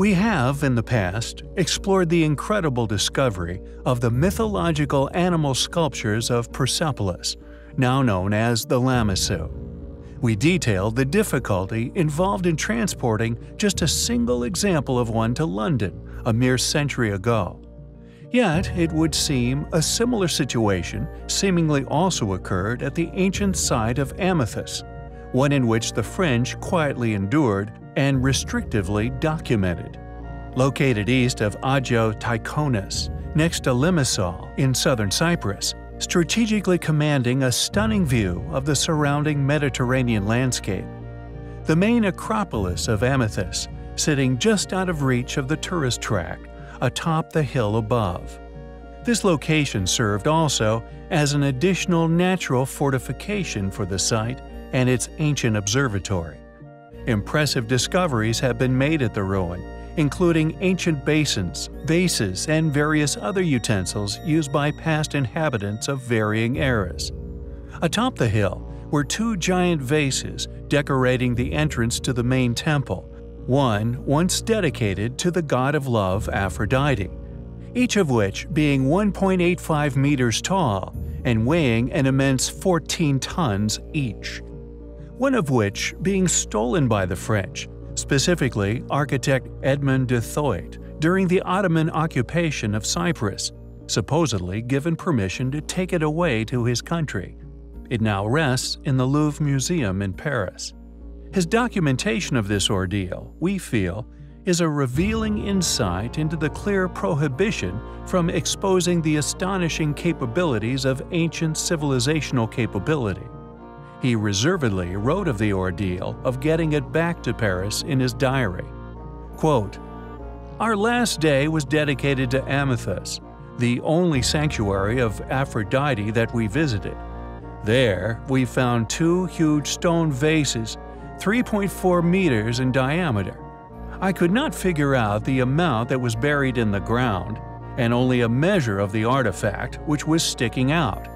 We have, in the past, explored the incredible discovery of the mythological animal sculptures of Persepolis, now known as the Lamassu. We detailed the difficulty involved in transporting just a single example of one to London a mere century ago. Yet, it would seem a similar situation seemingly also occurred at the ancient site of Amathus, one in which the French quietly endured and restrictively documented. Located east of Agios Tychonis, next to Limassol in southern Cyprus, strategically commanding a stunning view of the surrounding Mediterranean landscape. The main acropolis of Amathus, sitting just out of reach of the tourist track, atop the hill above. This location served also as an additional natural fortification for the site and its ancient observatory. Impressive discoveries have been made at the ruin, including ancient basins, vases, and various other utensils used by past inhabitants of varying eras. Atop the hill were two giant vases decorating the entrance to the main temple, one once dedicated to the god of love Aphrodite, each of which being 1.85 meters tall and weighing an immense 14 tons each. One of which being stolen by the French, specifically architect Edmond Duthoit, during the Ottoman occupation of Cyprus, supposedly given permission to take it away to his country. It now rests in the Louvre Museum in Paris. His documentation of this ordeal, we feel, is a revealing insight into the clear prohibition from exposing the astonishing capabilities of ancient civilizational capability. He reservedly wrote of the ordeal of getting it back to Paris in his diary. Quote, Our last day was dedicated to Amathus, the only sanctuary of Aphrodite that we visited. There, we found two huge stone vases 3.4 meters in diameter. I could not figure out the amount that was buried in the ground, and only a measure of the artifact which was sticking out.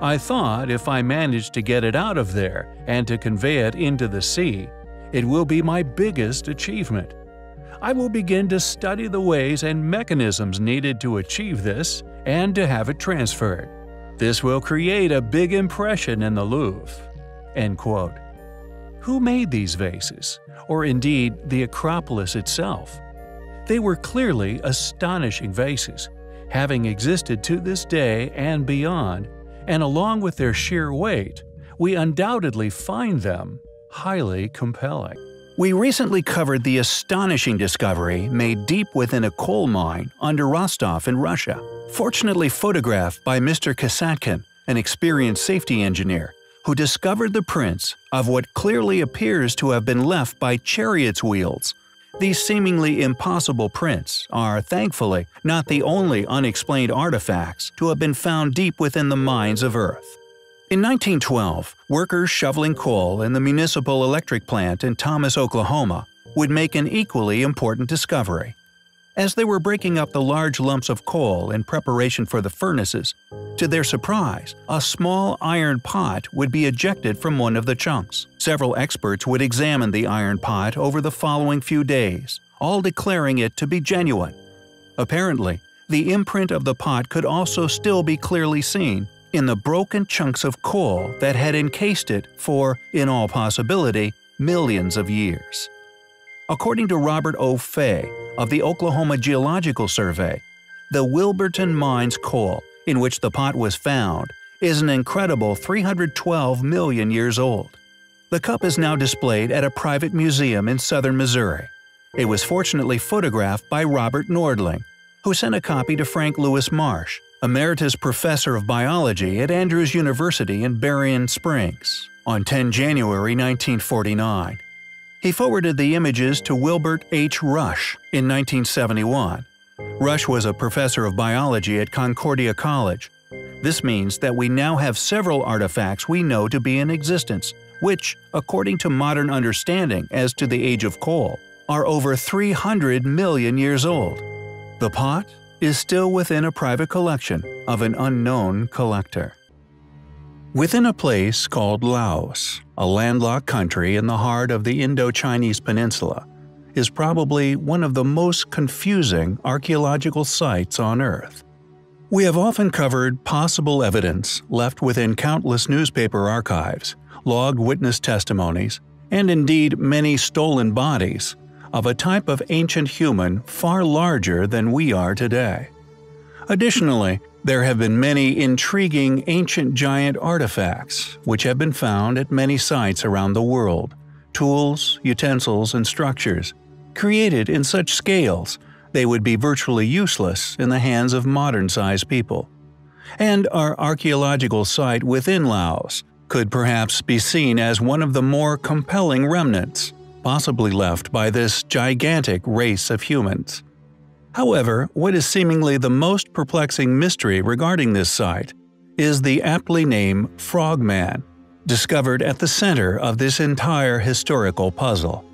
I thought if I manage to get it out of there and to convey it into the sea, it will be my biggest achievement. I will begin to study the ways and mechanisms needed to achieve this and to have it transferred. This will create a big impression in the Louvre. End quote. Who made these vases, or indeed the Acropolis itself? They were clearly astonishing vases, having existed to this day and beyond, and along with their sheer weight, we undoubtedly find them highly compelling. We recently covered the astonishing discovery made deep within a coal mine under Rostov in Russia, fortunately photographed by Mr. Kasatkin, an experienced safety engineer who discovered the prints of what clearly appears to have been left by chariots' wheels. These seemingly impossible prints are, thankfully, not the only unexplained artifacts to have been found deep within the mines of Earth. In 1912, workers shoveling coal in the municipal electric plant in Thomas, Oklahoma, would make an equally important discovery. As they were breaking up the large lumps of coal in preparation for the furnaces, to their surprise, a small iron pot would be ejected from one of the chunks. Several experts would examine the iron pot over the following few days, all declaring it to be genuine. Apparently, the imprint of the pot could also still be clearly seen in the broken chunks of coal that had encased it for, in all possibility, millions of years. According to Robert O. Fay of the Oklahoma Geological Survey, the Wilburton Mines coal, in which the pot was found, is an incredible 312 million years old. The cup is now displayed at a private museum in southern Missouri. It was fortunately photographed by Robert Nordling, who sent a copy to Frank Lewis Marsh, emeritus professor of biology at Andrews University in Berrien Springs, on 10 January 1949. He forwarded the images to Wilbert H. Rusch in 1971. Rusch was a professor of biology at Concordia College. This means that we now have several artifacts we know to be in existence, which, according to modern understanding as to the age of coal, are over 300 million years old. The pot is still within a private collection of an unknown collector. Within a place called Laos, a landlocked country in the heart of the Indo-Chinese peninsula, is probably one of the most confusing archaeological sites on Earth. We have often covered possible evidence left within countless newspaper archives, logged witness testimonies, and indeed many stolen bodies of a type of ancient human far larger than we are today. Additionally, there have been many intriguing ancient giant artifacts which have been found at many sites around the world tools, utensils, and structures, created in such scales they would be virtually useless in the hands of modern sized people. And our archaeological site within Laos could perhaps be seen as one of the more compelling remnants, possibly left by this gigantic race of humans. However, what is seemingly the most perplexing mystery regarding this site is the aptly named Frogman, discovered at the center of this entire historical puzzle.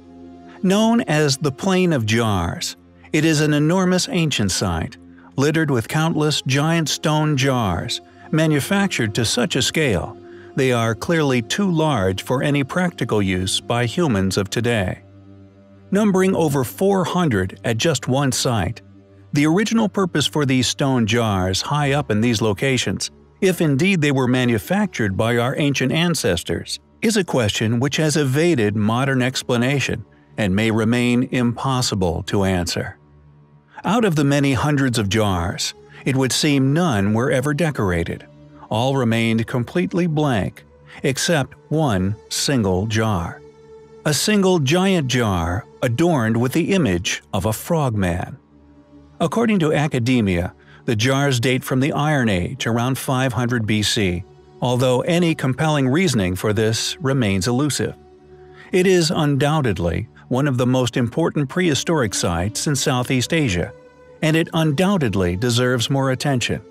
Known as the Plain of Jars, it is an enormous ancient site, littered with countless giant stone jars, manufactured to such a scale they are clearly too large for any practical use by humans of today. Numbering over 400 at just one site, the original purpose for these stone jars high up in these locations, if indeed they were manufactured by our ancient ancestors, is a question which has evaded modern explanation and may remain impossible to answer. Out of the many hundreds of jars, it would seem none were ever decorated. All remained completely blank, except one single jar. A single giant jar adorned with the image of a frogman. According to academia, the jars date from the Iron Age around 500 BC, although any compelling reasoning for this remains elusive. It is undoubtedly one of the most important prehistoric sites in Southeast Asia, and it undoubtedly deserves more attention.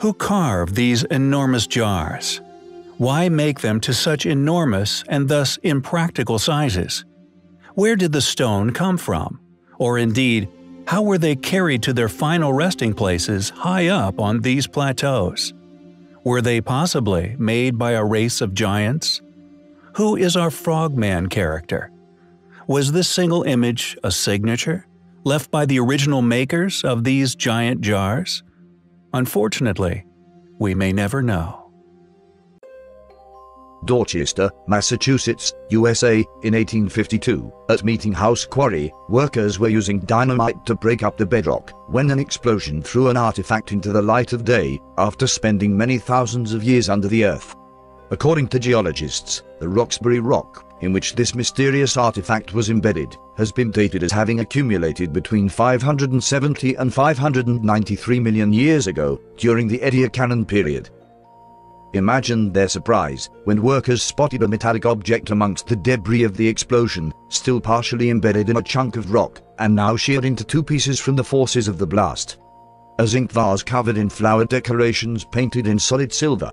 Who carved these enormous jars? Why make them to such enormous and thus impractical sizes? Where did the stone come from? Or indeed, how were they carried to their final resting places high up on these plateaus? Were they possibly made by a race of giants? Who is our frogman character? Was this single image a signature, left by the original makers of these giant jars? Unfortunately, we may never know. Dorchester, Massachusetts, USA, in 1852, at Meeting House Quarry, workers were using dynamite to break up the bedrock when an explosion threw an artifact into the light of day after spending many thousands of years under the earth. According to geologists, the Roxbury Rock, in which this mysterious artifact was embedded, has been dated as having accumulated between 570 and 593 million years ago during the Ediacaran period. Imagine their surprise when workers spotted a metallic object amongst the debris of the explosion, still partially embedded in a chunk of rock, and now sheared into two pieces from the forces of the blast. A zinc vase covered in flower decorations painted in solid silver.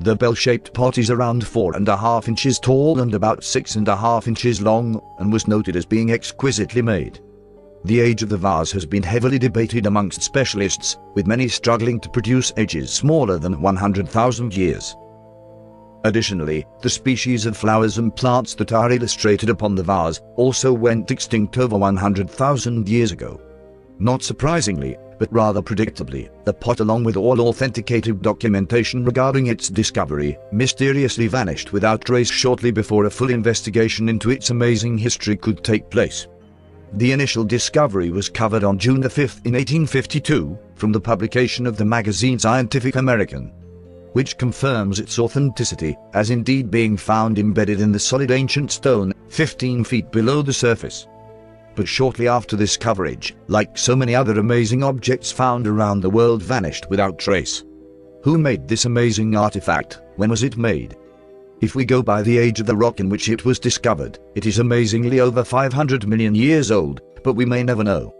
The bell-shaped pot is around four and a half inches tall and about six and a half inches long, and was noted as being exquisitely made. The age of the vase has been heavily debated amongst specialists, with many struggling to produce ages smaller than 100,000 years. Additionally, the species of flowers and plants that are illustrated upon the vase also went extinct over 100,000 years ago. Not surprisingly, but rather predictably, the pot along with all authenticated documentation regarding its discovery, mysteriously vanished without trace shortly before a full investigation into its amazing history could take place. The initial discovery was covered on June 5, in 1852, from the publication of the magazine Scientific American, which confirms its authenticity, as indeed being found embedded in the solid ancient stone, 15 feet below the surface. But shortly after this coverage, like so many other amazing objects found around the world vanished without trace. Who made this amazing artifact? When was it made? If we go by the age of the rock in which it was discovered, it is amazingly over 500 million years old, but we may never know.